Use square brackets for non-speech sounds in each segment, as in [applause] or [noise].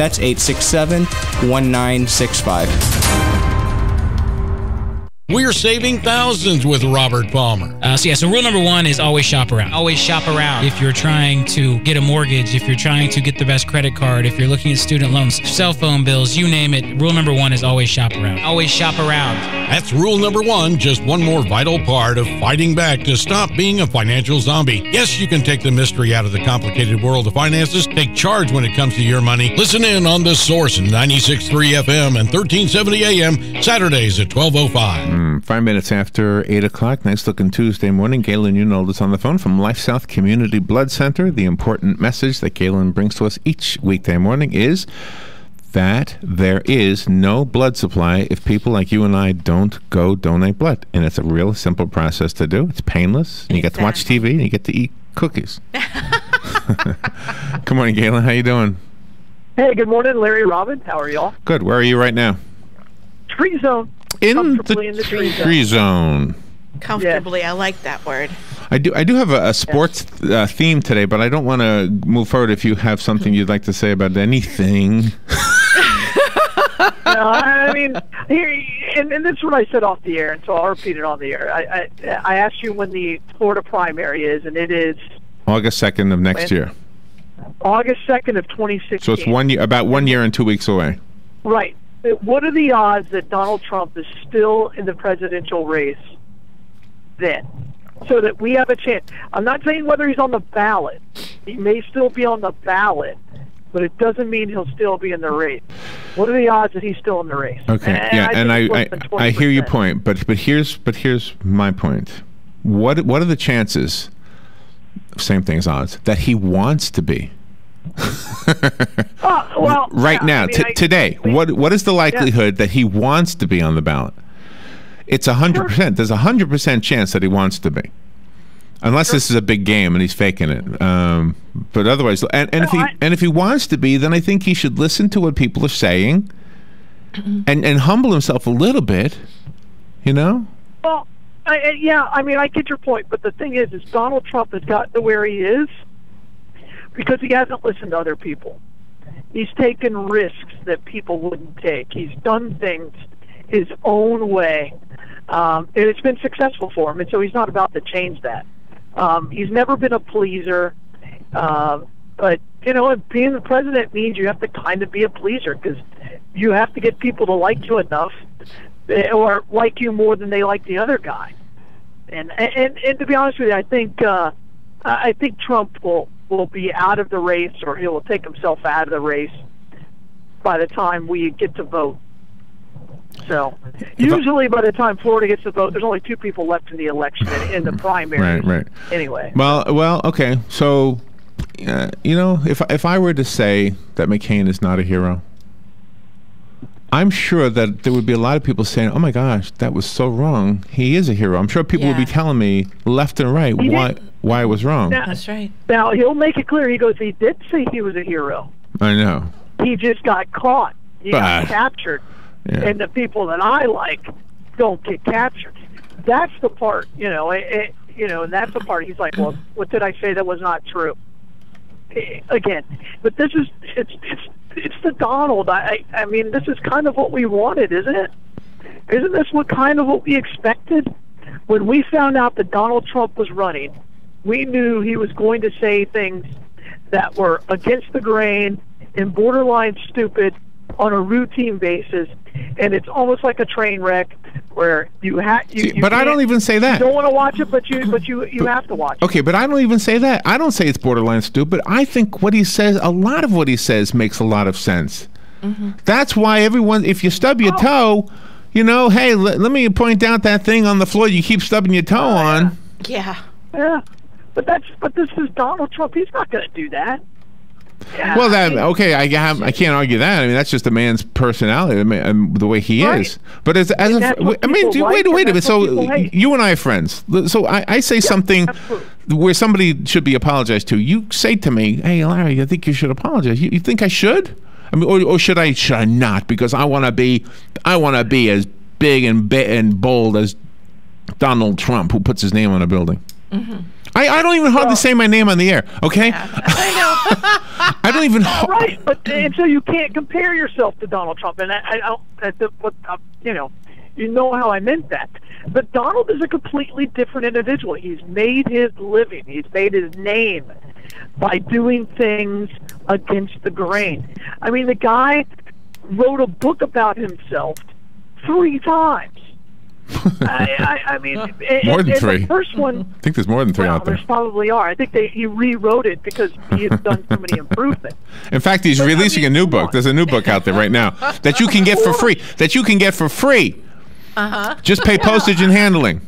That's 867 1965. We're saving thousands with Robert Palmer. Uh, so yeah, so rule number one is always shop around. Always shop around. If you're trying to get a mortgage, if you're trying to get the best credit card, if you're looking at student loans, cell phone bills, you name it, rule number one is always shop around. Always shop around. That's rule number one, just one more vital part of fighting back to stop being a financial zombie. Yes, you can take the mystery out of the complicated world of finances, take charge when it comes to your money. Listen in on The Source, 96.3 FM and 1370 AM, Saturdays at 1205. Mm, five minutes after 8 o'clock, nice looking Tuesday morning. Galen Unold is on the phone from LifeSouth Community Blood Center. The important message that Galen brings to us each weekday morning is that there is no blood supply if people like you and I don't go donate blood. And it's a real simple process to do. It's painless. And you get to watch TV and you get to eat cookies. [laughs] Good morning, Galen. How you doing? Hey, good morning, Larry Robbins. How are y'all? Good. Where are you right now? Tree zone. In the, Comfortably in the tree zone. tree zone. Comfortably, I like that word. I do. I do have a, a sports uh, theme today, but I don't want to move forward. If you have something you'd like to say about anything, [laughs] no, I [laughs] mean, here, and, and this is what I said off the air, and so I'll repeat it on the air. I, I, I asked you when the Florida primary is, and it is August second of next When? year. August 2nd of 2016. So it's one year, about one year and two weeks away. Right. What are the odds that Donald Trump is still in the presidential race then? So that we have a chance. I'm not saying whether he's on the ballot. He may still be on the ballot, but it doesn't mean he'll still be in the race. What are the odds that he's still in the race? Okay. And yeah, think and I, I, I hear your point, but but here's but here's my point. What what are the chances? Same thing as odds that he wants to be Oh, [laughs] well, right yeah, now I mean, t- I- today. What what is the likelihood that he wants to be on the ballot? It's a hundred percent. There's a hundred percent chance that he wants to be, unless this is a big game and he's faking it. Um, but otherwise, and, and if he and if he wants to be, then I think he should listen to what people are saying, [clears throat] and and humble himself a little bit. You know. Well, yeah, I mean, I get your point, but the thing is, is Donald Trump has gotten to where he is because he hasn't listened to other people. He's taken risks that people wouldn't take. He's done things his own way, um, and it's been successful for him. And so he's not about to change that. Um, he's never been a pleaser, uh, but you know, being the president means you have to kind of be a pleaser because you have to get people to like you enough eh, or like you more than they like the other guy. And and and to be honest with you, I think uh, I think Trump will will be out of the race, or he will take himself out of the race by the time we get to vote. So usually, by the time Florida gets to vote, there's only two people left in the election in, the primary. Right, right. Anyway, Well, well, okay. So, uh, you know, if if I were to say that McCain is not a hero, I'm sure that there would be a lot of people saying, "Oh my gosh, that was so wrong. He is a hero." I'm sure people would be telling me left and right He why did. why I was wrong. now, That's right. now he'll make it clear. He goes, he did say he was a hero. I know. He just got caught. He But- got captured. Yeah. and the people that I like don't get captured. That's the part, you know. It, it, you know, and that's the part. He's like, well, what did I say that was not true? Eh, Again, but this is it's it's it's the Donald. I I mean, this is kind of what we wanted, isn't it? Isn't this what kind of what we expected? When we found out that Donald Trump was running, we knew he was going to say things that were against the grain and borderline stupid on a routine basis, and it's almost like a train wreck where you have. You, you but I don't even say that. You don't want to watch it, but you but you you have to watch. it. Okay, but I don't even say that. I don't say it's borderline stupid. But I think what he says, a lot of what he says makes a lot of sense. Mm-hmm. That's why everyone, if you stub your oh. toe, you know, hey, let, let me point out that thing on the floor you keep stubbing your toe oh, on. Yeah. Yeah, but that's but this is Donald Trump. He's not going to do that. Yeah, Well, that okay, I have, I can't argue that. I mean, that's just a man's personality, I mean, the way he Right. is. But as as a, I mean, do- wait, wait a minute. So hate. you and I are friends. So I, I say something absolutely. where somebody should be apologized to. You say to me, "Hey, Larry, I think you should apologize." You, you think I should? I mean, or, or should I? Should I not? Because I want to be, I want to be as big and and bold as Donald Trump, who puts his name on a building. I, I don't even hardly Well- say my name on the air. Okay. I know. [laughs] I don't even. Right, but and so you can't compare yourself to Donald Trump, and I, I don't. The, what uh, you know. You know how I meant that. But Donald is a completely different individual. He's made his living. He's made his name by doing things against the grain. I mean, the guy wrote a book about himself three times. I, I, I mean, [laughs] and- More than and three. The first one. I think there's more than three Well, out there. there's probably are. I think they he rewrote it because he has done so many improvements. [laughs] In fact, he's But, I releasing mean, a new book. on. There's a new book out there right now [laughs] that you can get for free. That you can get for free. Uh Uh-huh. Just pay postage and handling.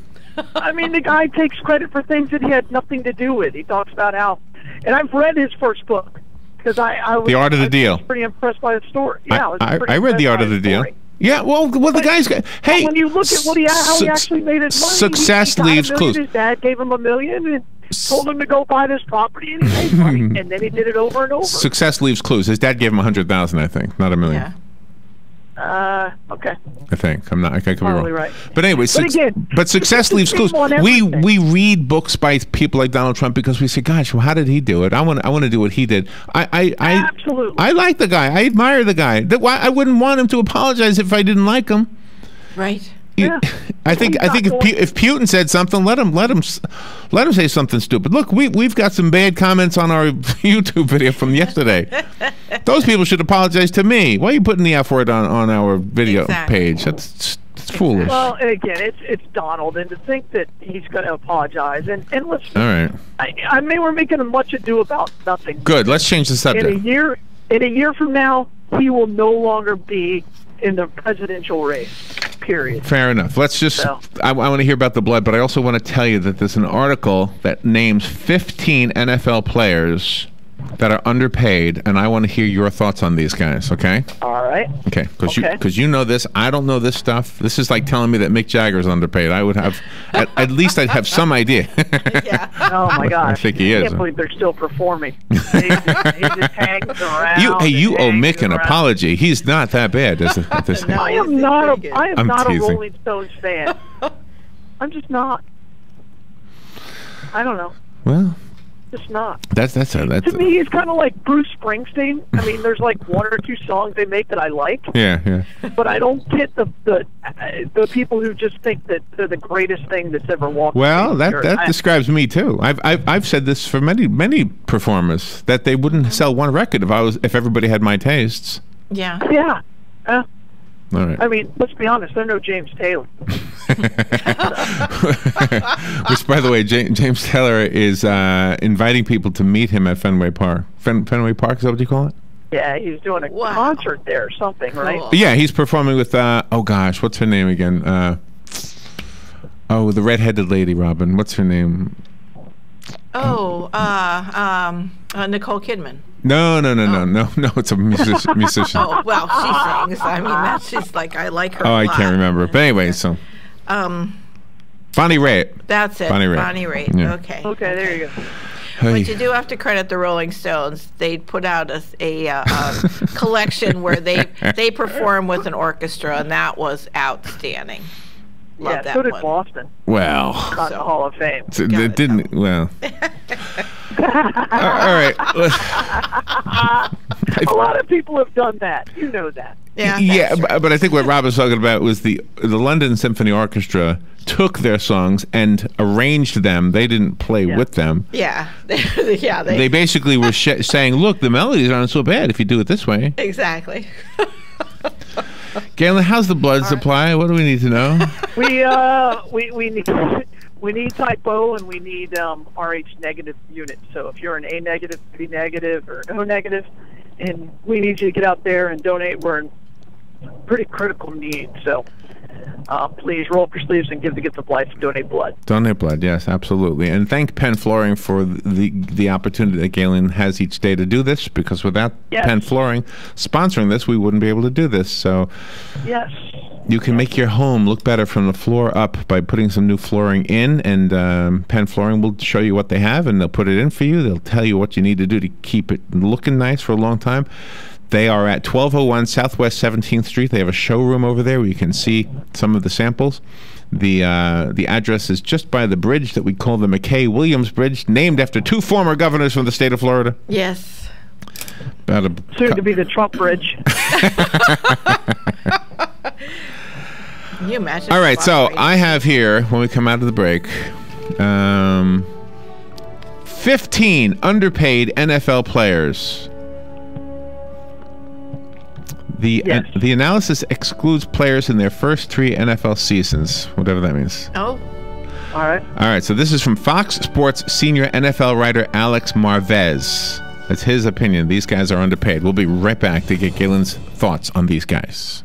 I mean, the guy takes credit for things that he had nothing to do with. He talks about how, and I've read his first book because I, I was The Art of the I Deal. pretty impressed by the story. Yeah, I, I, I read the art of the his deal. story. Yeah, well, well, the guy's got. Hey, when you look at what he how he actually made his money, Success he, he leaves clues. His dad gave him a million and told him to go buy this property, and he made money, [laughs] and then he did it over and over. Success leaves clues. His dad gave him a hundred thousand, I think, not a million. yeah. Uh, okay. I think I'm not. I could be Probably wrong. right. But anyway, suc- again, but success leaves same clues. We we read books by people like Donald Trump because we say, "Gosh, well, how did he do it? I want I want to do what he did." I I, I Absolutely. I like the guy. I admire the guy. That why I wouldn't want him to apologize if I didn't like him. Right. You-. [laughs] I think I think if, Pu- if Putin said something, let him let him let him say something stupid. Look, we we've got some bad comments on our [laughs] YouTube video from yesterday. [laughs] Those people should apologize to me. Why are you putting the F word on, on our video Exactly. page? That's it's foolish. Well, and again, it's it's Donald, and to think that he's going to apologize, and and listen, All right, I, I mean, we're making a much ado about nothing. good. Let's change the subject. In a year, in a year from now, he will no longer be in the presidential race. Period. Fair enough. Let's just. So- I, want to hear about the blood, but I also want to tell you that there's an article that names 15 NFL players that are underpaid, and I want to hear your thoughts on these guys. Okay. All right. Okay, because you Okay. because you know this, I don't know this stuff. This is like telling me that Mick Jagger is underpaid. I would have, at, at least I'd have some idea. [laughs] Yeah. Oh my God! I think he I can't believe they're still performing. he, just, he just hangs [laughs] around. you, hey, you owe Mick an around. apology. He's not that bad a, at this. [laughs] No. I am not a. I am I'm not teasing. a Rolling Stones fan. I'm just not. I don't know. Well, Just not. that's that's a, that's To me, he's kind of like Bruce Springsteen. I mean, there's like one or two songs they make that I like, yeah yeah. but I don't get the the uh, the people who just think that they're the greatest thing that's ever walked. Well, that earth. that I- describes me too. I've, I've I've said this for many many performers that they wouldn't sell one record if I was if everybody had my tastes. Yeah. yeah. Uh, All right. I mean, let's be honest. They're no James Taylor. [laughs] [laughs] Which, by the way, James Taylor is uh, inviting people to meet him at Fenway Park. Fen- Fenway Park is that what you call it? Yeah, he's doing a Wow. concert there or something, right? Cool. Yeah, he's performing with. Uh, oh gosh, what's her name again? Uh, oh, the redheaded lady, Robin. What's her name? Oh, uh, um, uh, Nicole Kidman. No, no, no, no, no, no. It's a music- [laughs] musician. Oh, well, she sings. I mean, that's just like I like her. Oh, a I lot. can't remember. But anyway, so Um, Bonnie Raitt. that's it. Bonnie Raitt. Bonnie Raitt. Yeah. Okay. Okay, there you go. Hey. But you do have to credit the Rolling Stones. They put out a, a, uh, uh collection where they [laughs] they perform with an orchestra, and that was outstanding. Love yeah, that so did one. Boston. Well, Not in the Hall of Fame. so Got it it. didn't. Well. [laughs] all right. [laughs] A lot of people have done that. You know that. Yeah. yeah, but, but I think what Rob was talking about was the the London Symphony Orchestra took their songs and arranged them. They didn't play Yeah. with them. Yeah. [laughs] yeah. They, They basically were sh- saying, "Look, the melodies aren't so bad if you do it this way." exactly. Galen, how's the blood supply? What do we need to know? [laughs] We uh we we need we need type O and we need um, Rh negative units. So if you're an A negative, B negative, or O negative, and we need you to get out there and donate, we're in pretty critical need. So uh, please roll up your sleeves and give the gift of life and donate blood. Donate blood, yes, absolutely. And thank Penn Flooring for the the opportunity that Galen has each day to do this. Because without Yes. Penn Flooring sponsoring this, we wouldn't be able to do this. So Yes. you can make your home look better from the floor up by putting some new flooring in. And um, Penn Flooring will show you what they have, and they'll put it in for you. They'll tell you what you need to do to keep it looking nice for a long time. They are at 1201 Southwest 17th Street. They have a showroom over there where you can see some of the samples. The uh, the address is just by the bridge that we call the McKay Williams Bridge, named after two former governors from the state of Florida. Yes. About a Soon to be the Trump Bridge. [laughs] Can you imagine? All right, so I have here when we come out of the break, um, 15 underpaid NFL players. The Yes. the analysis excludes players in their first three NFL seasons, whatever that means. Oh, All right. All right, so this is from Fox Sports senior NFL writer Alex Marvez. That's his opinion. These guys are underpaid. We'll be right back to get Galen's thoughts on these guys.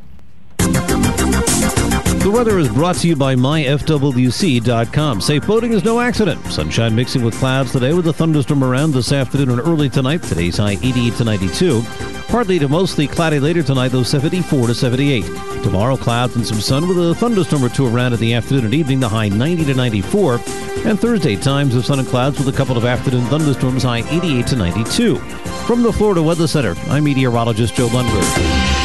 The weather is brought to you by myfwc.com. Safe boating is no accident. Sunshine mixing with clouds today with a thunderstorm around this afternoon and early tonight. Today's high 88 to 92. Partly to mostly cloudy later tonight, though 74 to 78. Tomorrow, clouds and some sun with a thunderstorm or two around in the afternoon and evening, the high 90 to 94. And Thursday, times of sun and clouds with a couple of afternoon thunderstorms, high 88 to 92. From the Florida Weather Center, I'm meteorologist Joe Lundberg.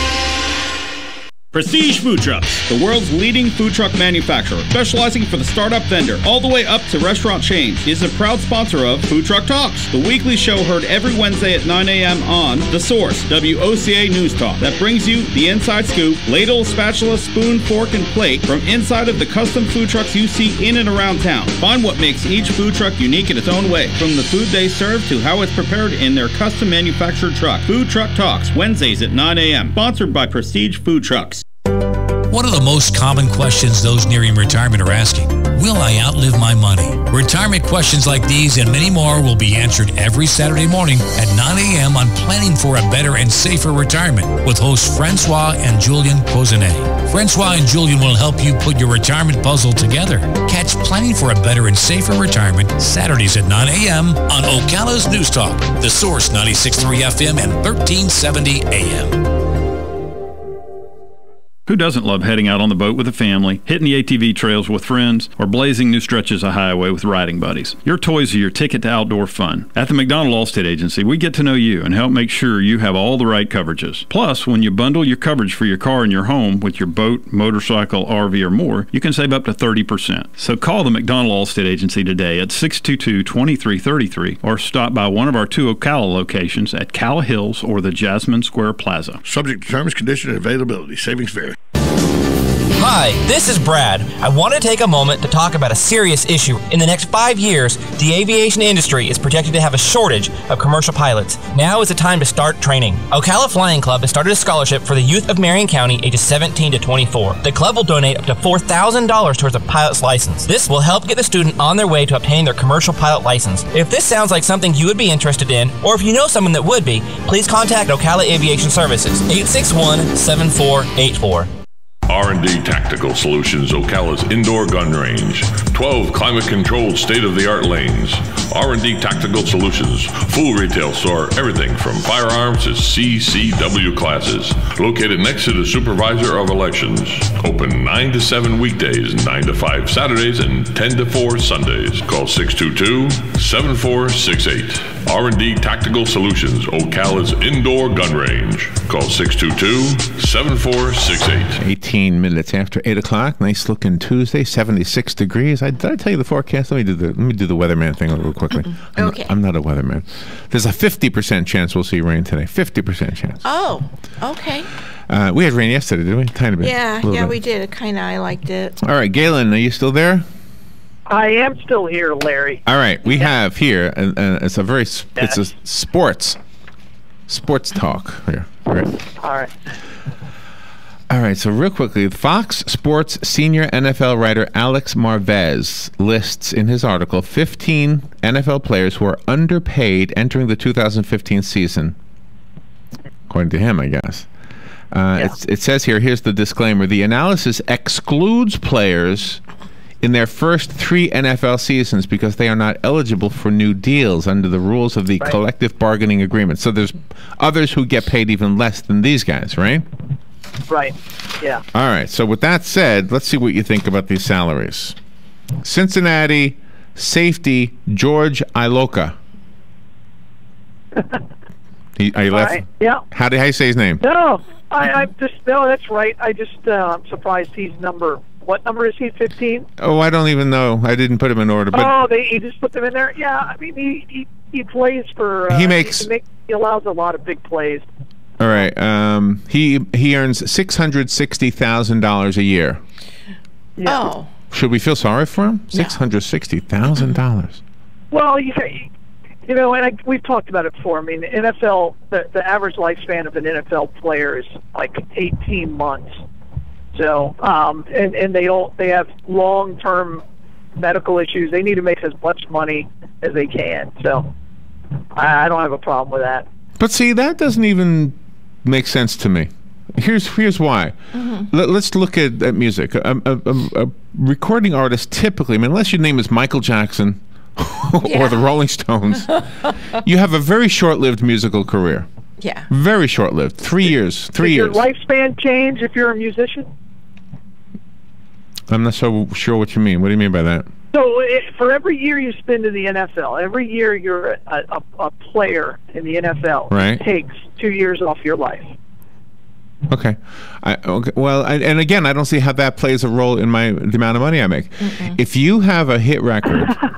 Prestige Food Trucks, the world's leading food truck manufacturer, specializing for the startup vendor all the way up to restaurant chains, is a proud sponsor of Food Truck Talks, the weekly show heard every Wednesday at 9 a.m. on The Source, WOCA News Talk, that brings you the inside scoop, ladle, spatula, spoon, fork, and plate from inside of the custom food trucks you see in and around town. Find what makes each food truck unique in its own way, from the food they serve to how it's prepared in their custom manufactured truck. Food Truck Talks, Wednesdays at 9 a.m., sponsored by Prestige Food Trucks. One of the most common questions those nearing retirement are asking Will I outlive my money? Retirement questions like these and many more will be answered every Saturday morning at 9 a.m. on Planning for a Better and Safer Retirement with hosts Francois and Julian Pozenet. Francois and Julian will help you put your retirement puzzle together. Catch Planning for a Better and Safer Retirement Saturdays at 9 a.m. on Ocala's News Talk, The Source 96.3 FM and 1370 AM. Who doesn't love heading out on the boat with a family, hitting the ATV trails with friends, or blazing new stretches of highway with riding buddies? Your toys are your ticket to outdoor fun. At the McDonald Allstate Agency, we get to know you and help make sure you have all the right coverages. Plus, when you bundle your coverage for your car and your home with your boat, motorcycle, RV, or more, you can save up to 30%. So call the McDonald Allstate Agency today at 622-2333 or stop by one of our two Ocala locations at Calla Hills or the Jasmine Square Plaza. Subject to terms, conditions, and availability. Savings vary. Hi, this is Brad. I want to take a moment to talk about a serious issue. In the next five years, the aviation industry is projected to have a shortage of commercial pilots. Now is the time to start training. Ocala Flying Club has started a scholarship for the youth of Marion County ages 17 to 24. The club will donate up to $4,000 towards a pilot's license. This will help get the student on their way to obtaining their commercial pilot license. If this sounds like something you would be interested in, or if you know someone that would be, please contact Ocala Aviation Services, 861 7484. R&D Tactical Solutions Ocala's indoor gun range. 12 climate-controlled state-of-the-art lanes. R&D Tactical Solutions, full retail store, everything from firearms to CCW classes. Located next to the Supervisor of Elections. Open 9 to 7 weekdays, 9 to 5 Saturdays, and 10 to 4 Sundays. Call 622-7468. R&D Tactical Solutions, Ocala's indoor gun range. Call 622-7468. 18 minutes after 8 o'clock. Nice looking Tuesday, 76 degrees. I, did I tell you the forecast? Let me do the let me do the weatherman thing a little quickly. I'm, Okay. I'm not a weatherman. There's a 50% chance we'll see rain today. 50% chance. oh, okay. Uh, we had rain yesterday, didn't we? Tiny bit. Yeah, yeah, bit. we did. Kind of, I liked it. All right, Galen, are you still there? I am still here, Larry. All right, we have here, and, and it's a very, s it's a sports, sports talk here. All right. All right. All right, so real quickly, Fox Sports senior NFL writer Alex Marvez lists in his article 15 NFL players who are underpaid entering the 2015 season. According to him, I guess. Uh, Yeah. it's, it says here, here's the disclaimer the analysis excludes players in their first three NFL seasons because they are not eligible for new deals under the rules of the Right. collective bargaining agreement. So there's others who get paid even less than these guys, right? Right. Yeah. All right. So with that said, let's see what you think about these salaries. Cincinnati safety George Iloka. [laughs] he, are you left? right. Yeah. How do how you say his name? No, I, I just no. That's right. I just uh, I'm surprised he's number What number is he? Fifteen. Oh, I don't even know. I didn't put him in order, but oh, they he just put them in there. Yeah, I mean he he, he plays for. Uh, He makes- He, make, he allows a lot of big plays. All right. Um, he he earns six hundred sixty thousand dollars a year. Oh. Should we feel sorry for him? Six hundred sixty thousand dollars. Well, you you know, and I, we've talked about it before. I mean, the NFL, the, the average lifespan of an NFL player is like 18 months. So, um, and and they all they have long term medical issues. They need to make as much money as they can. So, I, I don't have a problem with that. But see, that doesn't even make sense to me. Here's here's why. Mm-hmm. Let, us look at, at music. A, a, a, recording artist typically, I mean, unless your name is Michael Jackson [laughs] or the Rolling Stones, [laughs] you have a very short-lived musical career. Yeah. Very short-lived. Three years. Three years. your lifespan change if you're a musician? I'm not so sure what you mean. What do you mean by that? So it, for every year you spend in the NFL, every year you're a, a, a player in the NFL, Right. it takes two years off your life. Okay. I, okay. Well, I, and again, I don't see how that plays a role in my the amount of money I make. If you have a hit record, [laughs]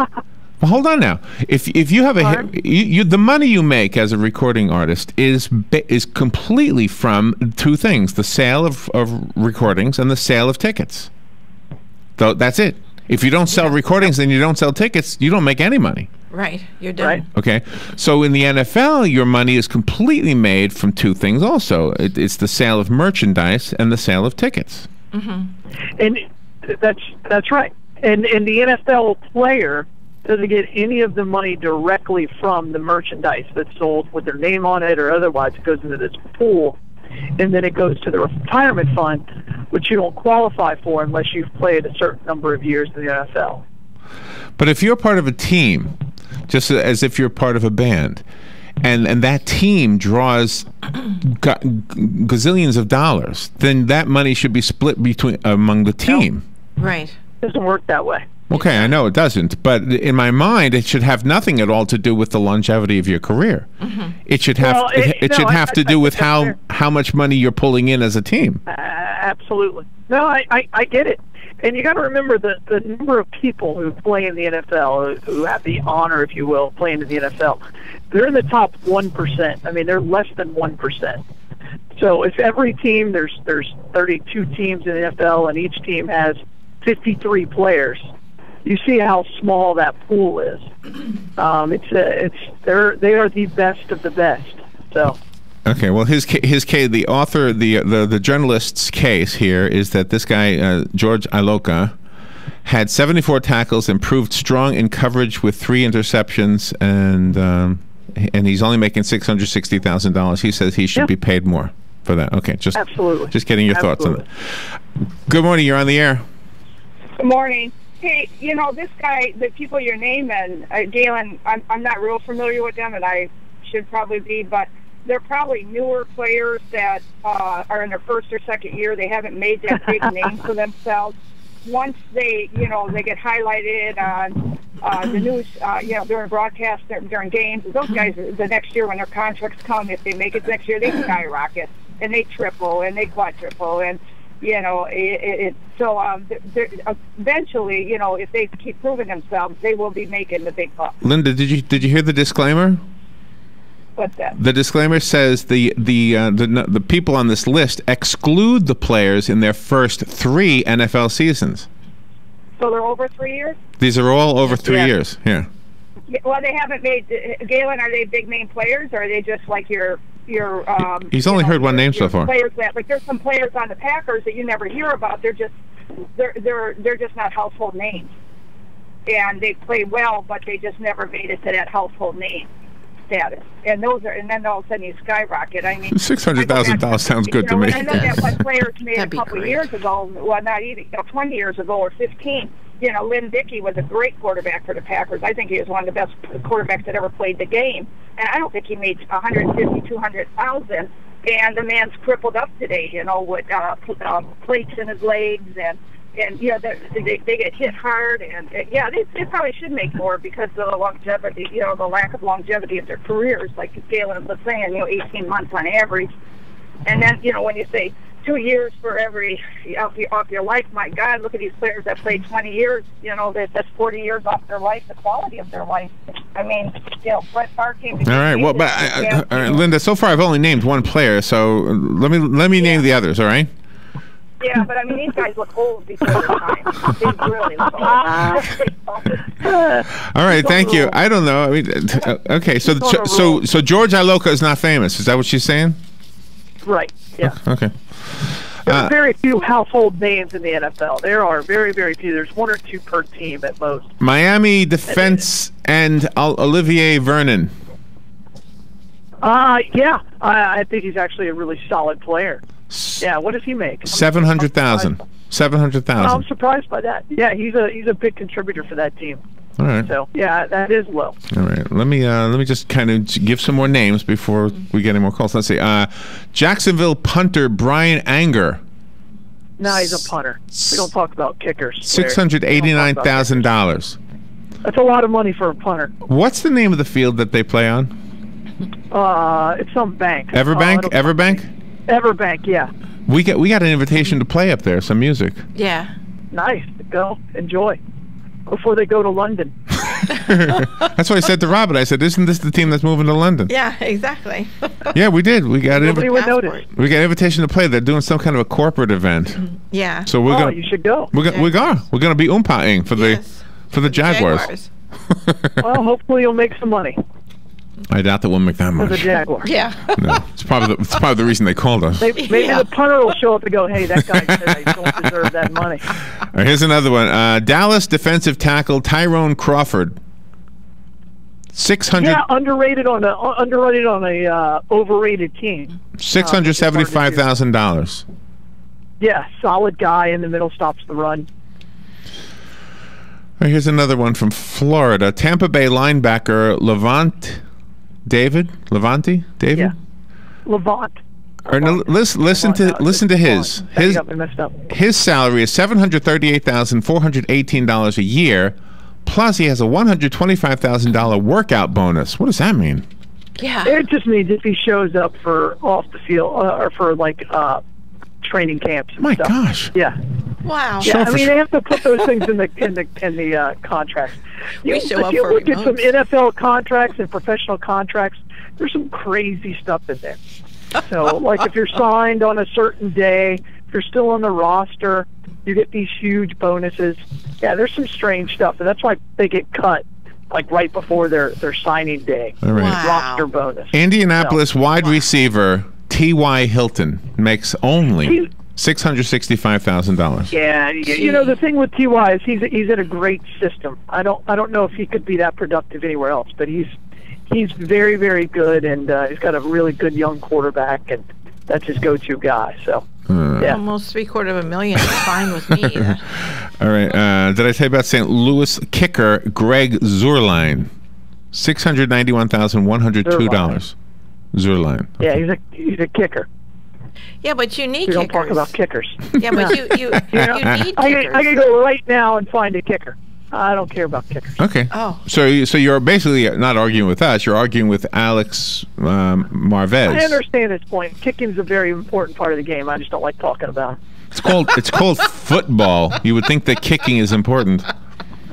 well, hold on now. If if you have a hit, you, you the money you make as a recording artist is is completely from two things: the sale of, of recordings and the sale of tickets. So that's it. If you don't sell recordings and you don't sell tickets, you don't make any money. Right. You're done. Okay, so in the NFL, your money is completely made from two things. Also, it, it's the sale of merchandise and the sale of tickets. Mm-hmm. And that's that's right. And and the NFL player doesn't get any of the money directly from the merchandise that's sold with their name on it or otherwise. It goes into this pool, and then it goes to the retirement fund, which you don't qualify for unless you've played a certain number of years in the NFL. But if you're part of a team, just as if you're part of a band, and and that team draws ga- gazillions of dollars, then that money should be split between among the team. Right. doesn't work that way. Okay, I know it doesn't, but in my mind, it should have nothing at all to do with the longevity of your career. It should have Well, it, it- it no, should I- have I- to I do think with that's how fair. how much money you're pulling in as a team. Uh, absolutely. No, I, I, I get it. And you got to remember the, the number of people who play in the NFL, who, have the honor, if you will, playing in the NFL. They're in the top 1%. I mean, they're less than 1%. So if every team, there's, there's 32 teams in the NFL, and each team has 53 players, you see how small that pool is. Um, it's, a, it's, they're, they are the best of the best. So. Okay, well, his his case, the author, the the the journalist's case here is that this guy uh, George Iloka had 74 tackles, improved strong in coverage with three interceptions, and um, and he's only making six hundred sixty thousand dollars. He says he should be paid more for that. Okay, just Absolutely. just getting your thoughts on that. Good morning. You're on the air. Good morning. Hey, you know this guy, the people you're naming, uh, Galen. I'm I'm not real familiar with them, and I should probably be, but they're probably newer players that uh, are in their first or second year. They haven't made that big [laughs] name for themselves. Once they, you know, they get highlighted on uh, the news, uh, you know, during broadcast during games. Those guys, the next year when their contracts come, if they make it next year, they skyrocket and they triple and they quadruple and you know it, it, it so um they're, they're- eventually you know if they keep proving themselves they will be making the big bucks Linda, did you did you hear the disclaimer? What's that The disclaimer says the the uh, the the people on this list exclude the players in their first three NFL seasons. so they're over three years These are all over three Yeah. years. Yeah. Well they haven't made galen are they big name players or are they just like your your um He's you only know, heard one your- name so far. players that like there's some players on the packers that you never hear about they're just they're they're they're just not household names and they play well but they just never made it to that household name status and those are and then all of a sudden you skyrocket i mean Six hundred thousand dollars sounds good you to me. and I know that what [laughs] players made a couple of great. years ago, well, not even, you know, 20 years ago or 15. You know, Lynn Dickey was a great quarterback for the Packers. I think he was one of the best quarterbacks that ever played the game. And I don't think he made 150, 200,000. And the man's crippled up today, you know, with uh, pl- uh, plates in his legs and. And you know they, they, get hit hard, and yeah, they, they probably should make more because of the longevity, you know, the lack of longevity of their careers. Like Galen was saying, you know, 18 months on average. And then, you know, when you say two years for every off your, off your life. My God, look at these players that played 20 years. You know, that that's 40 years off their life, the quality of their life. I mean, you know, Brett Favre came. All right. Well, but I, I, all right, Linda. So far, I've only named one player. So let me let me name the others. All right. Yeah, but I mean, these guys look old before their time. They really look old. [laughs] All right. Thank you. I don't know. I mean, uh, okay. So so so, so George Iloka is not famous. Is that what she's saying? Right. Yeah. Okay. There Uh, very few household names in the NFL. There are very, very few. There's one or two per team at most. Miami defense and Olivier Vernon. Uh, yeah, I, I think he's actually a really solid player. Yeah, what does he make? Seven hundred thousand. Seven hundred I'm surprised by that. Yeah, he's a he's a big contributor for that team. All right. So yeah, that is low. All right. Let me uh, let me just kind of give some more names before we get any more calls. Let's see. Uh, Jacksonville punter Bryan Anger, Now he's a punter. We don't talk about kickers. six hundred eighty-nine thousand dollars. That's a lot of money for a punter. What's the name of the field that they play on? Uh, it's some bank. Everbank. Uh, Everbank. Everbank. Yeah. We got we got an invitation to play up there. Some music. Yeah. Nice. Go enjoy before they go to London. [laughs] [laughs] That's what I said to Robert. I said, "Isn't this the team that's moving to London?" Yeah, exactly. [laughs] Yeah, we did. We got an Nobody invi- notice. we got an invitation to play. They're doing some kind of a corporate event. Yeah. So we're oh, gonna you should go. we're gonna we are we're gonna be umpaing for the for the Jaguars. Jaguars. well, hopefully you'll make some money I doubt that we'll make that for the much. Jaguars. Yeah. No, it's probably the, it's probably the reason they called us. Maybe, [laughs] maybe Yeah. the punter will show up and go, "Hey, that guy said I don't deserve that money." [laughs] All right, here's another one. Uh, Dallas defensive tackle Tyrone Crawford. Six hundred Yeah, underrated on a uh, underrated on a uh, overrated team. six hundred seventy-five thousand dollars. Yeah, solid guy in the middle, stops the run. All right, here's another one from Florida. Tampa Bay linebacker Lavonte David Lavonte David. Yeah. Lavonte. Or no, listen, listen to listen to his his up, I messed up. his salary is seven hundred thirty-eight thousand four hundred eighteen dollars a year, plus he has a one hundred twenty-five thousand dollar workout bonus. What does that mean? Yeah. It just means if he shows up for off the field uh, or for like uh, training camps. And My stuff. gosh. Yeah. Wow. Yeah, Sure, I mean they have to put those things in the in the in the uh, contracts. We You, show if up you for look at some. NFL contracts and professional contracts, there's some crazy stuff in there. So, like if you're signed on a certain day, if you're still on the roster, you get these huge bonuses. Yeah, there's some strange stuff, and that's why they get cut like right before their their signing day. All right. Wow. Roster bonus. Indianapolis wide receiver T.Y. Hilton makes only six hundred sixty-five thousand dollars. Yeah, you, you know the thing with Ty is he's he's in a great system. I don't I don't know if he could be that productive anywhere else, but he's he's very very good, and uh, he's got a really good young quarterback, and that's his go-to guy. So yeah, Almost three quarter of a million is fine with me. Uh, [laughs] All right. Uh, did I tell you about St. Louis kicker Greg Zuerlein? Six hundred ninety-one thousand one hundred two dollars. Zuerlein. yeah, he's a he's a kicker. Yeah, but you need We don't talk about kickers. Yeah, but you you, You [laughs] know, you need I kickers. can, I can go right now and find a kicker. I don't care about kickers. Okay. Oh. So, you- so you're basically not arguing with us. You're arguing with Alex um, Marvez. I understand his point. Kicking's a very important part of the game. I just don't like talking about it. It's called it's called [laughs] football. You would think that kicking is important.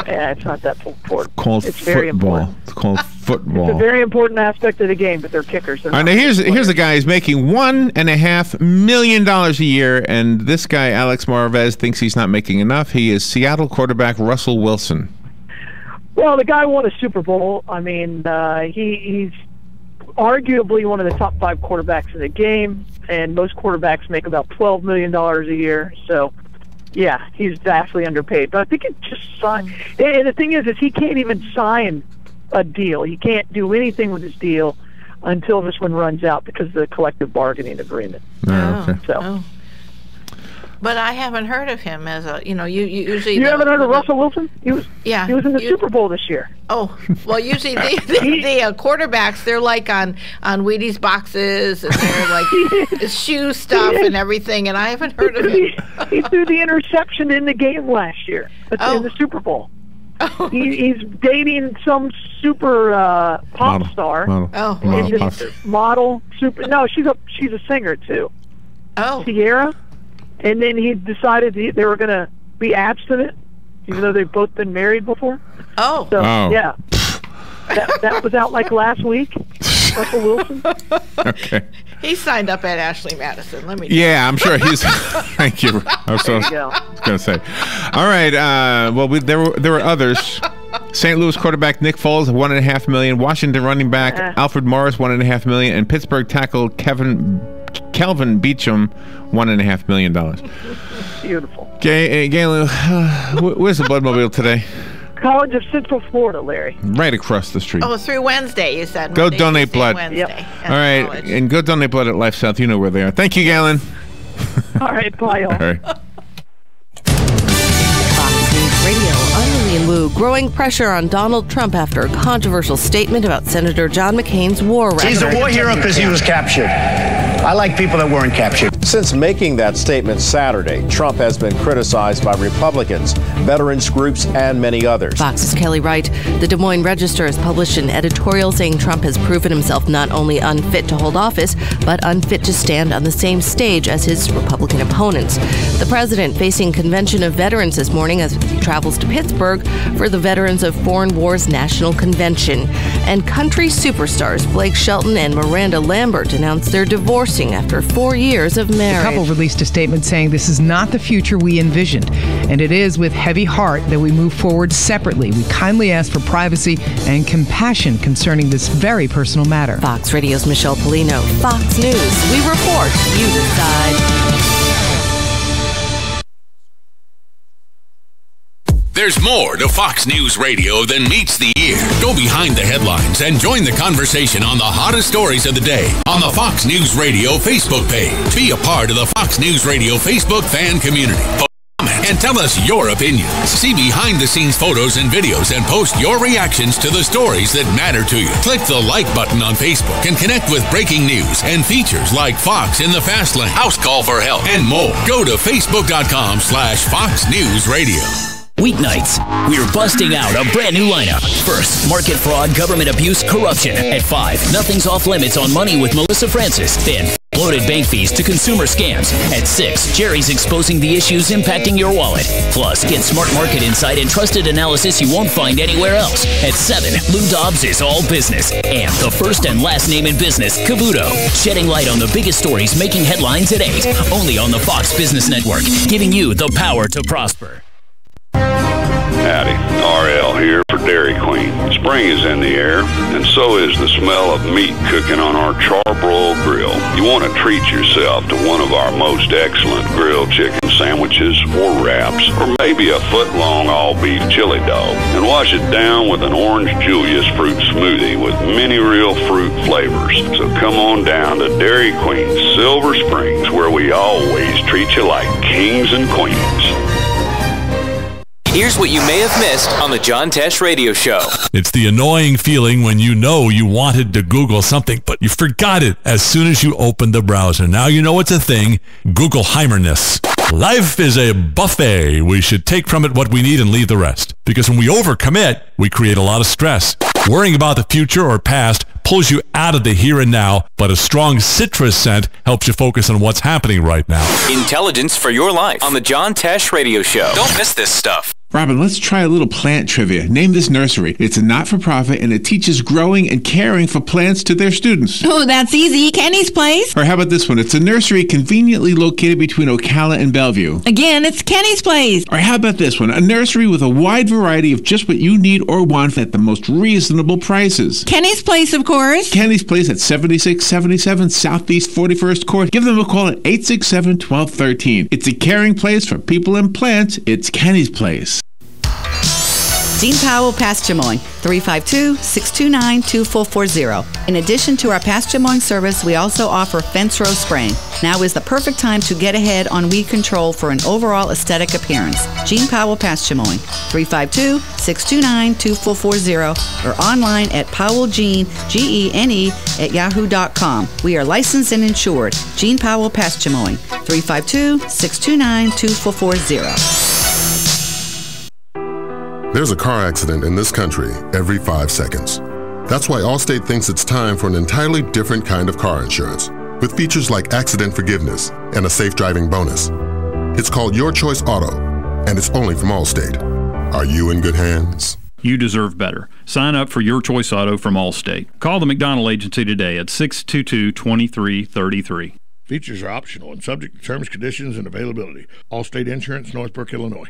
Yeah, it's not that important. Called It's very football. important. It's called football. [laughs] It's a very important aspect of the game, but they're kickers. They're All right, now here's players. here's a guy who's making one and a half million dollars a year, and this guy Alex Marvez thinks he's not making enough. He is Seattle quarterback Russell Wilson. Well, the guy won a Super Bowl. I mean, uh, he he's arguably one of the top five quarterbacks in the game, and most quarterbacks make about twelve million dollars a year. So, yeah, he's vastly underpaid. But I think it just sign. Hmm. And the thing is, is he can't even sign a deal. He can't do anything with his deal until this one runs out because of the collective bargaining agreement. Oh, okay. So. Oh. But I haven't heard of him as a you know you, you usually You the- haven't heard of the- Russell Wilson? He was Yeah, he was in the you- Super Bowl this year. Oh well, usually the the, the uh, quarterbacks they're like on on Wheaties boxes and they're like [laughs] shoe stuff and everything, and I haven't heard of him. he, he threw the interception in the game last year at Oh. in the Super Bowl. He, he's dating some super uh, pop Model. star. Model. Oh, Model. model super. No, she's a she's a singer too. Oh. Ciara, and then he decided he, they were going to be abstinent, even though they've both been married before. Oh. So Oh. yeah, that, that was out like last week. Russell Wilson. [laughs] Okay. He signed up at Ashley Madison. Let me. Yeah, I'm sure he's. [laughs] thank you. I was so There you go. going to say. All right. Uh, well, we, there were there were others. St. Louis quarterback Nick Foles, one and a half million. Washington running back Uh. Alfred Morris, one and a half million, and Pittsburgh tackle Kevin Calvin Beachum, one and a half million dollars. Beautiful. Gay, uh, Galen, uh, where's the Bloodmobile today? College of Central Florida, Larry. Right across the street. Oh, through Wednesday, you said. Go Monday, donate Tuesday, blood. Wednesday. Yep. All right, and go donate blood at LifeSouth. You know where they are. Thank you, Galen. All right, bye, all. [laughs] All right. Fox News Radio, I'm Lillian Wu. Growing pressure on Donald Trump after a controversial statement about Senator John McCain's war record. He's a war hero because he was captured. I like people that weren't captured. Since making that statement Saturday, Trump has been criticized by Republicans, veterans groups, and many others. Fox's Kelly Wright. The Des Moines Register has published an editorial saying Trump has proven himself not only unfit to hold office, but unfit to stand on the same stage as his Republican opponents. The president facing convention of veterans this morning as he travels to Pittsburgh for the Veterans of Foreign Wars National Convention. And country superstars Blake Shelton and Miranda Lambert announced they're divorcing after four years of marriage. The couple released a statement saying this is not the future we envisioned, and it is with heavy heart that we move forward separately. We kindly ask for privacy and compassion concerning this very personal matter. Fox Radio's Michelle Pellino. Fox News. We report, you decide. There's more to Fox News Radio than meets the ear. Go behind the headlines and join the conversation on the hottest stories of the day on the Fox News Radio Facebook page. Be a part of the Fox News Radio Facebook fan community. Comment and tell us your opinions. See behind the scenes photos and videos and post your reactions to the stories that matter to you. Click the like button on Facebook and connect with breaking news and features like Fox in the Fast Lane, House Call for Help, and more. Go to facebook.com slash Fox News Radio. Weeknights, we're busting out a brand new lineup. First, market fraud, government abuse, corruption. At 5, nothing's off limits on money with Melissa Francis. Then, bloated bank fees to consumer scams. At 6, Jerry's exposing the issues impacting your wallet. Plus, get smart market insight and trusted analysis you won't find anywhere else. At 7, Lou Dobbs is all business. And the first and last name in business, Cavuto. Shedding light on the biggest stories making headlines at 8. Only on the Fox Business Network, giving you the power to prosper. Howdy, RL here for Dairy Queen. Spring is in the air, and so is the smell of meat cooking on our charbroil grill. You want to treat yourself to one of our most excellent grilled chicken sandwiches or wraps, or maybe a foot-long all-beef chili dog, and wash it down with an orange Julius fruit smoothie with many real fruit flavors. So come on down to Dairy Queen Silver Springs, where we always treat you like kings and queens. Here's what you may have missed on the John Tesh Radio Show. It's the annoying feeling when you know you wanted to Google something, but you forgot it as soon as you opened the browser. Now you know it's a thing. Google Heimerness. Life is a buffet. We should take from it what we need and leave the rest. Because when we overcommit, we create a lot of stress. Worrying about the future or past pulls you out of the here and now, but a strong citrus scent helps you focus on what's happening right now. Intelligence for your life on the John Tesh Radio Show. Don't miss this stuff. Robin, let's try a little plant trivia. Name this nursery. It's a not for profit and it teaches growing and caring for plants to their students. [laughs] Oh, that's easy. Kenny's Place. Or how about this one? It's a nursery conveniently located between Ocala and Belleview. Again, it's Kenny's Place. Or how about this one? A nursery with a wide variety of just what you need or want at the most reasonable prices. Kenny's Place, of course. Kenny's Place at 7677 Southeast 41st Court. Give them a call at 867 1213. It's a caring place for people and plants. It's Kenny's Place. Gene Powell pasture mowing, 352-629-2440. In addition to our pasture mowing service, we also offer fence row spraying. Now is the perfect time to get ahead on weed control for an overall aesthetic appearance. Gene Powell pasture mowing, 352-629-2440 or online at powellgene, G-E-N-E, at yahoo.com. We are licensed and insured. Gene Powell pasture mowing, 352-629-2440. There's a car accident in this country every five seconds. That's why Allstate thinks it's time for an entirely different kind of car insurance. with features like accident forgiveness and a safe driving bonus. It's called Your Choice Auto, and it's only from Allstate. Are you in good hands? You deserve better. Sign up for Your Choice Auto from Allstate. Call the McDonald Agency today at 622 2333. Features are optional and subject to terms, conditions, and availability. Allstate Insurance, Northbrook, Illinois.